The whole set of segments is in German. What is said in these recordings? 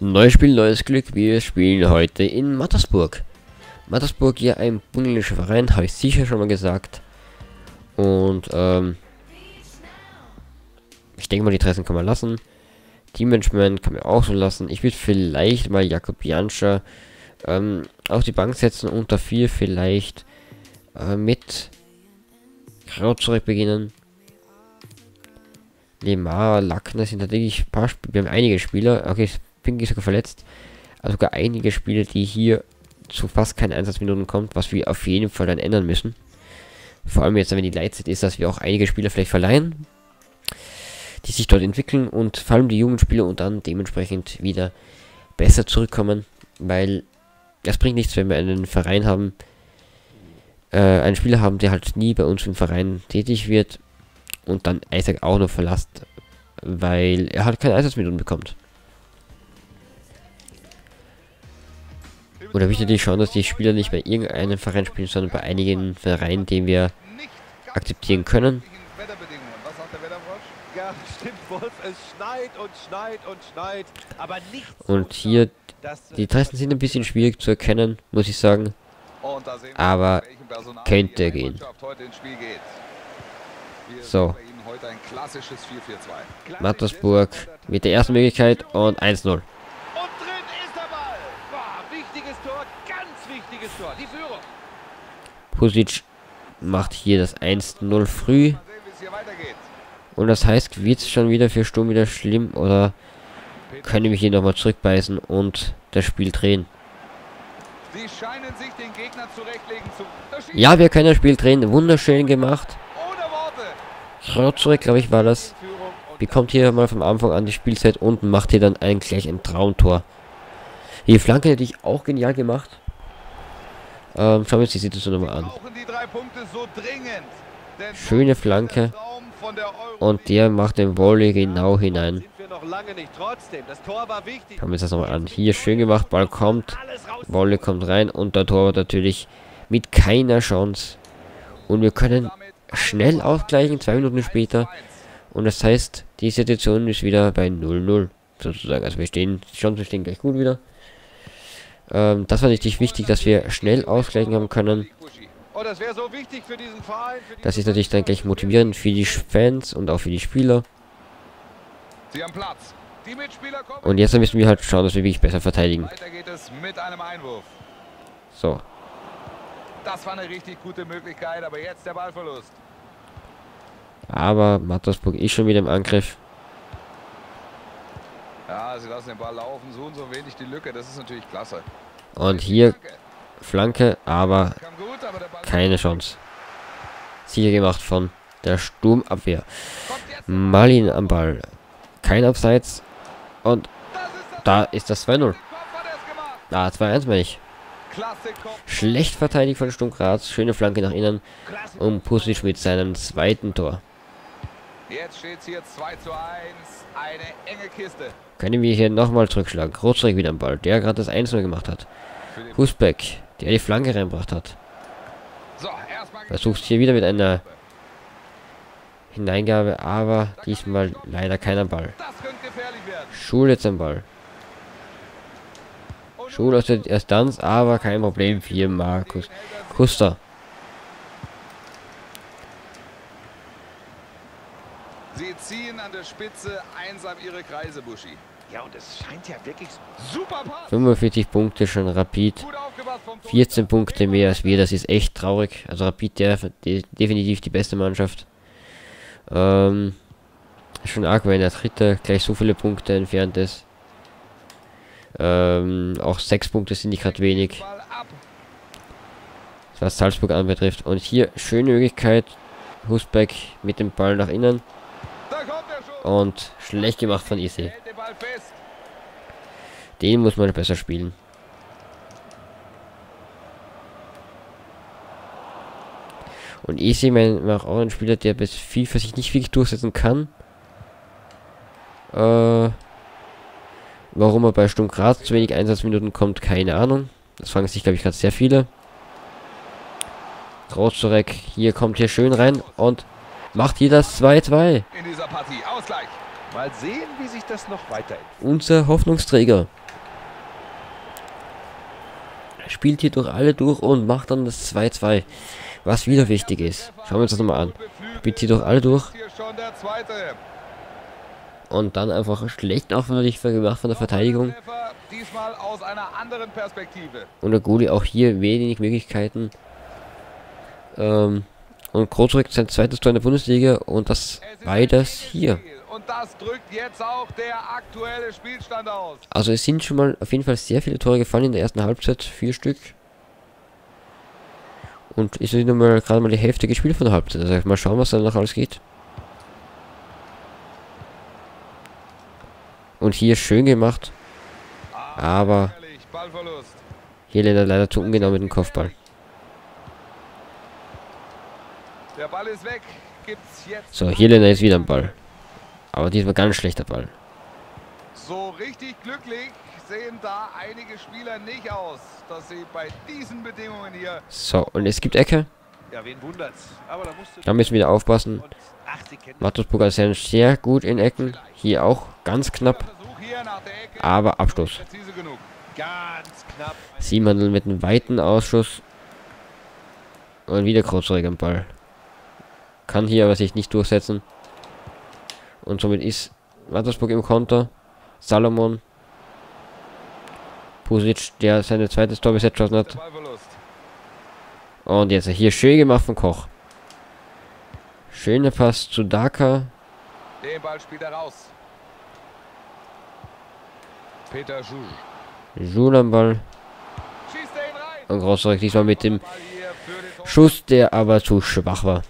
Neues Spiel, neues Glück. Wir spielen heute in Mattersburg. Mattersburg ja ein bundesliga Verein, habe ich sicher schon mal gesagt. Und ähm, ich denke mal, die Dressen kann man lassen. Teammanagement kann man auch so lassen. Ich würde vielleicht mal Jakob Janscha ähm, auf die Bank setzen unter 4 vielleicht äh, mit Kraut zurück beginnen. Lemar, Lackner sind natürlich ein paar Spiele. Wir haben einige Spieler. Okay, Pinky sogar verletzt. Also sogar einige Spieler, die hier zu fast keinen Einsatzminuten kommt, was wir auf jeden Fall dann ändern müssen. Vor allem jetzt, wenn die Leitzeit ist, dass wir auch einige Spieler vielleicht verleihen, die sich dort entwickeln und vor allem die jungen Spieler und dann dementsprechend wieder besser zurückkommen, weil das bringt nichts, wenn wir einen Verein haben, äh, einen Spieler haben, der halt nie bei uns im Verein tätig wird und dann Isaac auch noch verlasst, weil er halt keine Einsatzminuten bekommt. Oder wichtig natürlich schauen, dass die Spieler nicht bei irgendeinem Verein spielen, sondern bei einigen Vereinen, den wir akzeptieren können. Und hier, die Dressen sind ein bisschen schwierig zu erkennen, muss ich sagen. Aber könnte gehen. So. Mattersburg mit der ersten Möglichkeit und 1-0. Pusic macht hier das 1-0 früh. Und das heißt, wird es schon wieder für Sturm wieder schlimm oder können wir hier nochmal zurückbeißen und das Spiel drehen? Ja, wir können das Spiel drehen. Wunderschön gemacht. zurück, glaube ich, war das. Bekommt hier mal vom Anfang an die Spielzeit und macht hier dann eigentlich gleich ein Traumtor. Die Flanke hätte ich auch genial gemacht. Ähm, schauen wir uns die Situation nochmal an. Schöne Flanke. Und der macht den Volley genau hinein. Schauen wir uns das nochmal an. Hier schön gemacht, Ball kommt. Volley kommt rein und der Tor natürlich mit keiner Chance. Und wir können schnell ausgleichen, zwei Minuten später. Und das heißt, die Situation ist wieder bei 0-0 sozusagen. Also wir stehen, die Chancen stehen gleich gut wieder. Ähm, das war richtig wichtig, dass wir schnell ausgleichen haben können. Das ist natürlich dann gleich motivierend für die Fans und auch für die Spieler. Und jetzt müssen wir halt schauen, dass wir wirklich besser verteidigen. So. Das war eine richtig gute Möglichkeit, aber jetzt der Ballverlust. Aber Mattersburg ist schon wieder im Angriff. Ja, sie lassen den Ball laufen, so und so wenig die Lücke, das ist natürlich klasse. Und hier Flanke, aber keine Chance. Sicher gemacht von der Sturmabwehr. Malin am Ball. Kein Abseits. Und da ist das 2-0. Ah, 2-1 meine ich. Schlecht verteidigt von Sturm Graz. Schöne Flanke nach innen. Und Pusic mit seinem zweiten Tor. Jetzt steht hier 2 zu 1. Eine enge Kiste. Können wir hier nochmal zurückschlagen. Großreck wieder am Ball, der gerade das 1 gemacht hat. Husbeck, der die Flanke reinbracht hat. Versucht hier wieder mit einer Hineingabe, aber diesmal leider keiner Ball. Schul jetzt am Ball. Schul aus der Distanz, aber kein Problem für Markus Kuster. Sie ziehen an der Spitze einsam ihre Kreise, Buschi. Ja, und es scheint ja wirklich super 45 Punkte schon Rapid. 14 Punkte mehr als wir, das ist echt traurig. Also Rapid, der, definitiv die beste Mannschaft. Ähm, schon arg, wenn der dritte gleich so viele Punkte entfernt ist. Ähm, auch 6 Punkte sind nicht gerade wenig. Was Salzburg anbetrifft. Und hier schöne Möglichkeit. Husbeck mit dem Ball nach innen. Und schlecht gemacht von Isi. Den muss man besser spielen. Und Isi mein, auch ein Spieler, der bis FIFA sich nicht wirklich durchsetzen kann. Äh, warum er bei Sturm Graz zu wenig Einsatzminuten kommt, keine Ahnung. Das fragen sich, glaube ich, gerade sehr viele. Großzurek, hier kommt hier schön rein und macht hier das 2-2 dieser Partie. Ausgleich. Mal sehen, wie sich das noch weiterentwickelt. Unser Hoffnungsträger spielt hier durch alle durch und macht dann das 2-2, was wieder wichtig ist. Schauen wir uns das nochmal an. Spielt hier durch alle durch. Und dann einfach schlecht aufwendig gemacht von der Verteidigung. Diesmal aus einer anderen Perspektive. Und der Goli auch hier wenig Möglichkeiten. Ähm, und Großrück sein zweites Tor in der Bundesliga und das beides hier. Also es sind schon mal auf jeden Fall sehr viele Tore gefallen in der ersten Halbzeit, vier Stück. Und ist jetzt mal gerade mal die Hälfte gespielt von der Halbzeit. Also mal schauen, was da noch alles geht. Und hier schön gemacht. Aber hier leider, leider zu ungenau mit dem Kopfball. So, hier Helena ist wieder am Ball. Aber diesmal ganz schlechter Ball. So richtig glücklich sehen da einige Spieler nicht aus, dass sie bei diesen Bedingungen hier... So, und es gibt Ecke. Ja, wen wundert's? Aber da, da müssen wir wieder aufpassen. Mattusburger ist sehr gut in Ecken. Hier auch ganz knapp. Aber Abschluss. Siemandl mit einem weiten Ausschuss. Und wieder Kreuzzeug am Ball. Kann hier aber sich nicht durchsetzen. Und somit ist Mattersburg im Konter. Salomon. Pusic, der seine zweite Tor bis jetzt hat. Und jetzt hier schön gemacht von Koch. Schöner Pass zu Daka. Den Ball spielt er raus. Peter Joule. Joule am Ball. Und Großreich diesmal mit dem Schuss, der aber zu schwach war.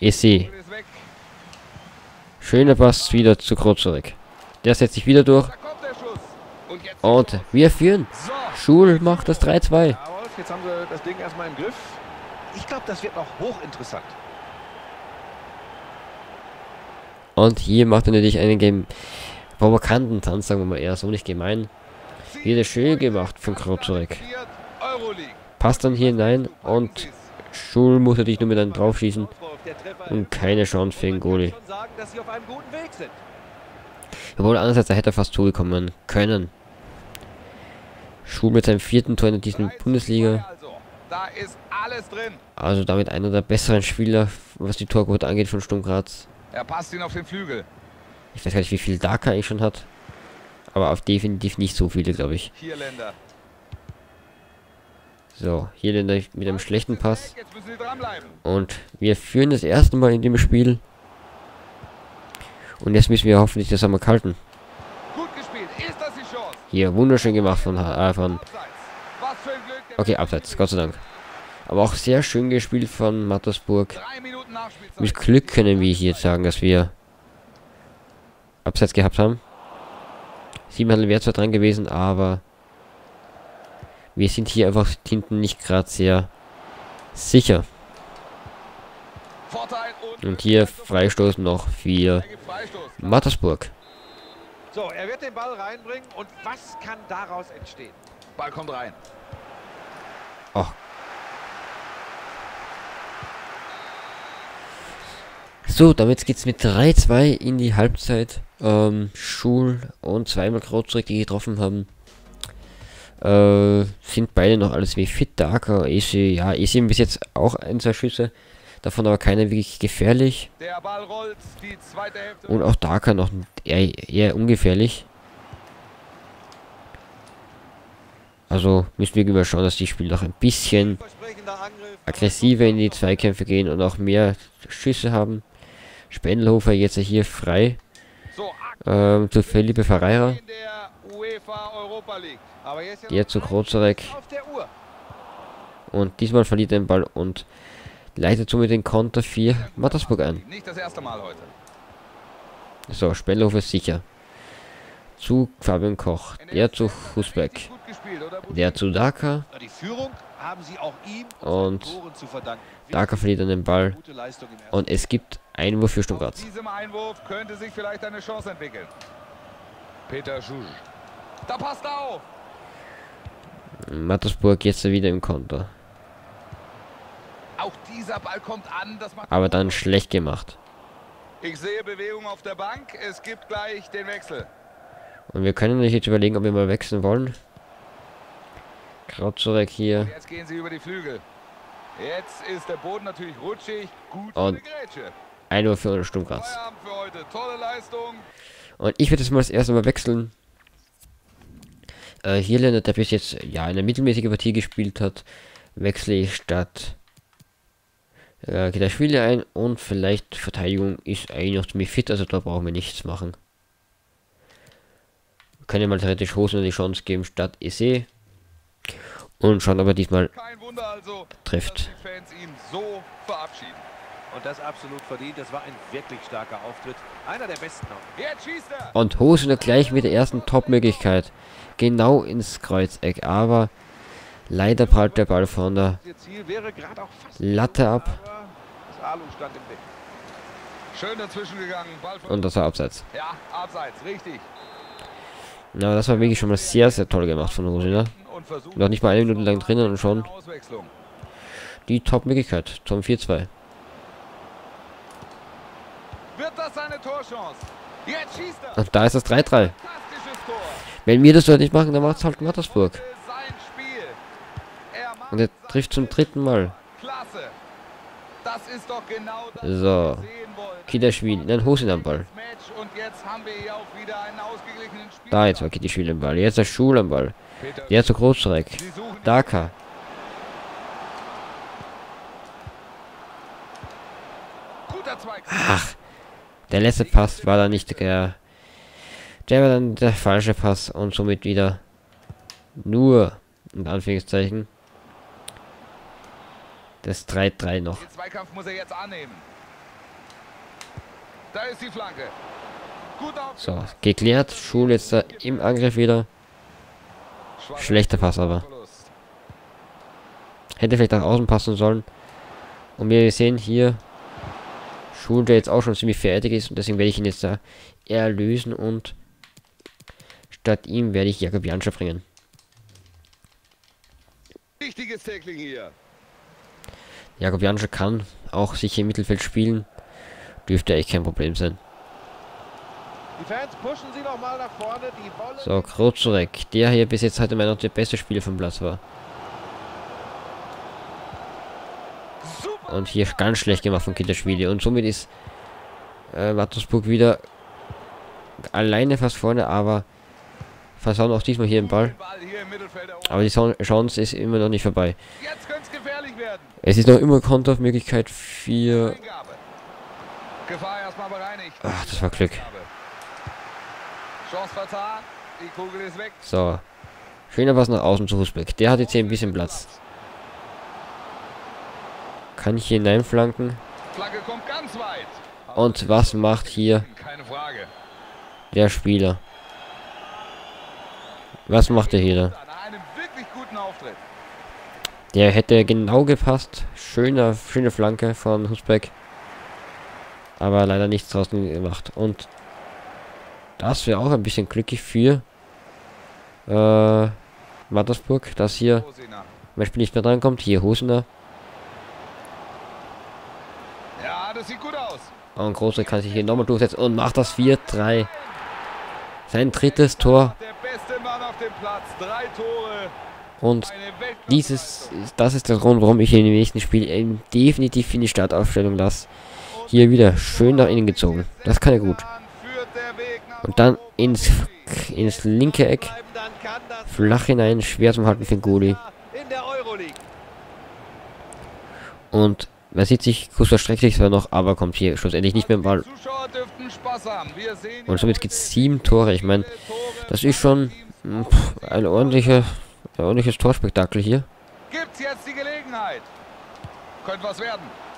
Easy. Schöner Pass wieder zu Groß zurück. Der setzt sich wieder durch. Und wir führen. Schul macht das 3-2. Jetzt haben sie das Ding erstmal im Griff. Ich glaube, das wird noch hochinteressant. Und hier macht er natürlich einen Game provokanten Tanz, sagen wir mal eher so nicht gemein. Wieder schön gemacht von Krozorek. Passt dann hier hinein und Schul muss natürlich nur mit einem draufschießen. Und keine Chance für den Goalie. Obwohl andererseits, er hätte fast zugekommen können. Schul mit seinem vierten Tor in dieser Bundesliga. Also damit einer der besseren Spieler, was die Torquote angeht von Sturm Graz. Er passt ihn auf den Flügel. Ich weiß gar nicht, wie viel Daka eigentlich schon hat. Aber auf definitiv nicht so viele, glaube ich. So, hier mit einem schlechten Pass. Und wir führen das erste Mal in dem Spiel. Und jetzt müssen wir hoffentlich das einmal halten. Hier, wunderschön gemacht von, äh, von Okay, abseits, Gott sei Dank. Aber auch sehr schön gespielt von Mattersburg. Mit Glück können wir hier sagen, dass wir Abseits gehabt haben. Siebenhandel wäre zwar dran gewesen, aber wir sind hier einfach hinten nicht gerade sehr sicher. Und hier Freistoß noch für Mattersburg. So, er wird den Ball reinbringen und was kann daraus entstehen? Ball kommt rein. Oh. So, damit geht's mit 3-2 in die Halbzeit. Ähm, Schul und zweimal Kreuzrück, die getroffen haben. Äh, sind beide noch alles wie fit. Darker, Esi, ja, Esi bis jetzt auch ein, zwei Schüsse. Davon aber keiner wirklich gefährlich. Und auch Darker noch eher, eher ungefährlich. Also müssen wir immer schauen, dass die Spieler noch ein bisschen aggressiver in die Zweikämpfe gehen und auch mehr Schüsse haben. Spendelhofer jetzt hier frei. Ähm, zu Felipe Ferreira. Der zu Krozarek. Und diesmal verliert er den Ball und leitet somit den Konter 4 Mattersburg ein. Nicht das erste Mal heute. So, Spellhof ist sicher. Zu Fabian Koch. Der zu Husbeck. Der zu Daka. Und Daka verliert dann den Ball. Und es gibt Einwurf für Stuttgart. Peter Schusch. Da passt er auf. Mattersburg jetzt wieder im Konter. Auch dieser Ball kommt an. Aber dann schlecht gemacht. Ich sehe Bewegung auf der Bank. Es gibt gleich den Wechsel. Und wir können nicht jetzt überlegen, ob wir mal wechseln wollen. Krautsurek hier. Jetzt gehen sie über die Flügel. Jetzt ist der Boden natürlich rutschig. Gut für Und 1 Uhr für eine Stunde Graz. Und ich werde jetzt mal das erste Mal wechseln. Äh, hier Leonard, der bis jetzt ja eine mittelmäßige Partie gespielt hat, wechsle ich statt äh, Spieler ein und vielleicht Verteidigung ist eigentlich noch ziemlich fit, also da brauchen wir nichts machen. Wir können mal theoretisch Hosen die Chance geben statt EC. Und schauen, ob er diesmal also, trifft. Und das absolut verdient. Das war ein wirklich starker Auftritt. Einer der besten. Und Hosen gleich mit der ersten Top-Möglichkeit genau ins Kreuzeck, aber leider prallt der Ball von der Latte ab. Und das war abseits. Ja, abseits, richtig. Na, das war wirklich schon mal sehr, sehr toll gemacht von Rosina. Noch nicht mal eine Minute lang drinnen und schon die Top-Möglichkeit zum 4-2. Wird das seine Torchance? Jetzt schießt er. Und da ist das 3-3. Wenn wir das dort nicht machen, dann macht es halt Mattersburg. Und er trifft zum dritten Mal. Genau so. Kidaschwili, nein, Hosen am Ball. Da jetzt war Kidaschwili am Ball. Jetzt der Schul am Ball. Jetzt der Großstreck. Daka. Ach, der letzte Pass war da nicht der der war dann der falsche Pass und somit wieder nur, in Anführungszeichen, das 3-3 noch. Den Zweikampf muss er jetzt annehmen. Da ist die Flanke. So, geklärt. Schul jetzt da im Angriff wieder. Schlechter Pass aber. Hätte vielleicht nach außen passen sollen. Und wir sehen hier, Schul, der jetzt auch schon ziemlich fertig ist. Und deswegen werde ich ihn jetzt da erlösen und Statt ihm werde ich Jakob Janscha bringen. Wichtiges Tackling hier. Jakob Janscha kann auch sicher im Mittelfeld spielen. Dürfte echt kein Problem sein. Die Fans pushen sie noch mal nach vorne. So, Krozurek, der hier bis jetzt heute meiner der beste Spieler vom Platz war. Und hier ganz schlecht gemacht von Kinderspiele. Und somit ist äh, Wattersburg wieder alleine fast vorne, aber versauen auch diesmal hier den Ball. Aber die Chance ist immer noch nicht vorbei. Es ist noch immer Kontermöglichkeit für... Ach, das war Glück. So. Schöner Pass nach außen zu Husbeck. Der hat jetzt hier ein bisschen Platz. Kann ich hier hineinflanken? Und was macht hier der Spieler? Was macht der hier? Der hätte genau gepasst. Schöner, schöne Flanke von Husbeck. Aber leider nichts draußen gemacht. Und das wäre auch ein bisschen glücklich für äh, Mattersburg, dass hier zum Beispiel nicht mehr drankommt. Hier Hosener. Ja, das sieht gut aus. Und Große kann sich hier nochmal durchsetzen und macht das 4-3. Sein drittes Tor und dieses, das ist der Grund, warum ich in dem nächsten Spiel definitiv in die Startaufstellung lasse. Hier wieder schön nach innen gezogen. Das kann er gut. Und dann ins, ins linke Eck. Flach hinein, schwer zum Halten für Goalie. Und man sieht sich, kurz verstreckt sich zwar noch, aber kommt hier schlussendlich nicht mehr im Ball. Und somit gibt es sieben Tore. Ich meine, das ist schon pff, ein ordentlicher, ein ordentliches Torspektakel hier.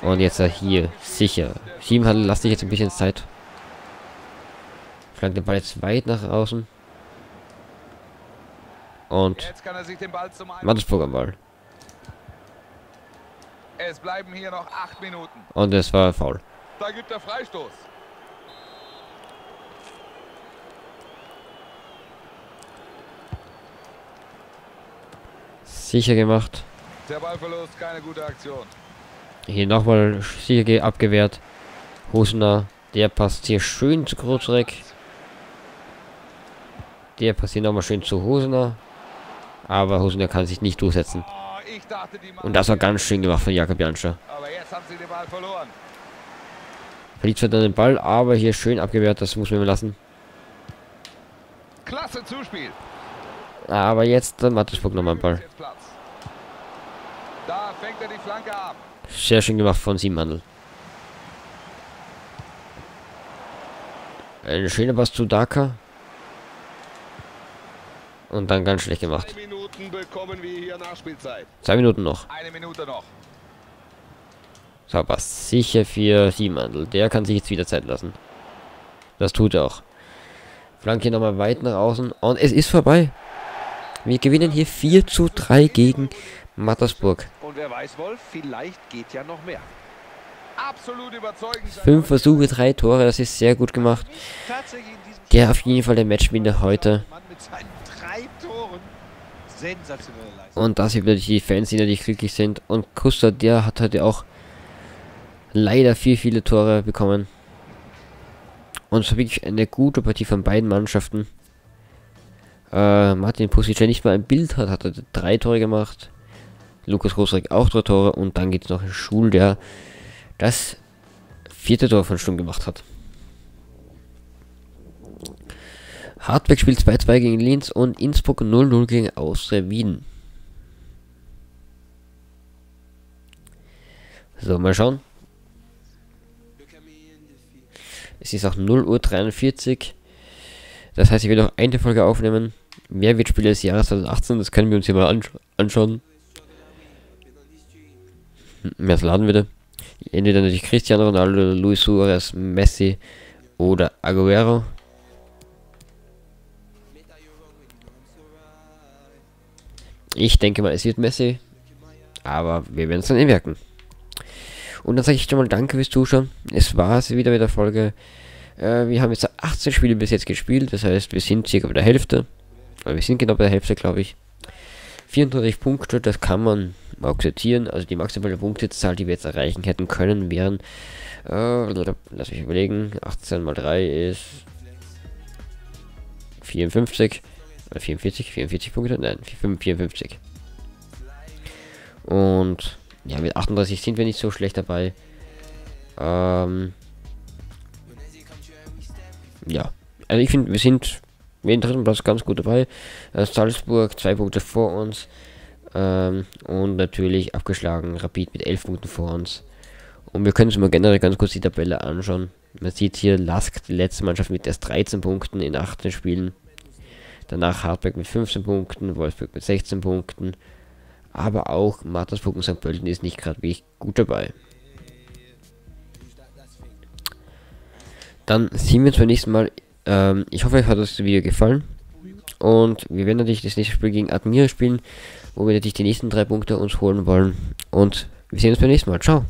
Und jetzt hier, sicher. Sieben hat, lass dich jetzt ein bisschen Zeit. Flankt den Ball jetzt weit nach außen. Und Mannsburg am Ball. Es bleiben hier noch acht Minuten. Und es war faul. Da gibt er Freistoß. Sicher gemacht. Der Ballverlust, keine gute Aktion. Hier nochmal sicher abgewehrt. Husner, der passt hier schön zu Kurzreck. Der passiert nochmal schön zu Hosener. Aber Hosener kann sich nicht durchsetzen. Und das war ganz schön gemacht von Jakob Janscher. Aber jetzt haben sie den Ball verloren. Verliert zwar dann den Ball, aber hier schön abgewehrt, das muss man lassen. Klasse Zuspiel. Aber jetzt der Mattisburg nochmal den Ball. Sehr schön gemacht von Siemandel. Ein schöner Pass zu Daka. Und dann ganz schlecht gemacht. Zwei Minuten noch. So, passt. Sicher für Siemandel. Der kann sich jetzt wieder Zeit lassen. Das tut er auch. Flanke nochmal weit nach außen. Und es ist vorbei. Wir gewinnen hier 4 zu 3 gegen Mattersburg. Und wer weiß, Wolf, vielleicht geht ja noch mehr. Absolut überzeugend. Fünf Versuche, drei Tore, das ist sehr gut gemacht. Der auf jeden Fall der Matchwinner heute. Und das hier wieder die Fans, die natürlich glücklich sind. Und Kuster, der hat heute auch leider viel, viele Tore bekommen. Und es war wirklich eine gute Partie von beiden Mannschaften. Äh, Martin Pusic, der nicht mal ein Bild hat, hat er drei Tore gemacht. Lukas Rosrek auch drei Tore. Und dann geht es noch in Schul, der das vierte Tor von Sturm gemacht hat. Hartberg spielt 2-2 gegen Linz und Innsbruck 0-0 gegen Austria Wien. So, mal schauen. Es ist auch 0.43 Uhr. Das heißt, ich will noch eine Folge aufnehmen. Wer wird Spieler des Jahres 2018? Das können wir uns hier mal ansch anschauen. Hm, Wer laden würde. Entweder natürlich Cristiano Ronaldo, Luis Suarez, Messi oder Aguero. Ich denke mal, es wird Messi. Aber wir werden es dann eh merken. Und dann sage ich schon mal Danke fürs Zuschauen. Es war es wieder mit der Folge. Äh, wir haben jetzt 18 Spiele bis jetzt gespielt. Das heißt, wir sind circa bei der Hälfte. Oder wir sind genau bei der Hälfte, glaube ich. 34 Punkte, das kann man akzeptieren. Also die maximale Punktezahl, die wir jetzt erreichen hätten können, wären. Äh, lass mich überlegen. 18 mal 3 ist 54. Oder 44, 44 Punkte? Nein, 54. Und ja, mit 38 sind wir nicht so schlecht dabei. Ähm, ja, also ich finde, wir sind mit dem dritten Platz ganz gut dabei. Äh, Salzburg zwei Punkte vor uns. Ähm, und natürlich abgeschlagen Rapid mit 11 Punkten vor uns. Und wir können uns mal generell ganz kurz die Tabelle anschauen. Man sieht hier Lask, die letzte Mannschaft mit erst 13 Punkten in 18 Spielen. Danach Hartberg mit 15 Punkten, Wolfsburg mit 16 Punkten. Aber auch Mattersburg und St. Pölten ist nicht gerade wirklich gut dabei. Dann sehen wir uns beim nächsten Mal. Ähm, ich hoffe, euch hat das Video gefallen. Und wir werden natürlich das nächste Spiel gegen Admira spielen, wo wir natürlich die nächsten drei Punkte uns holen wollen. Und wir sehen uns beim nächsten Mal. Ciao.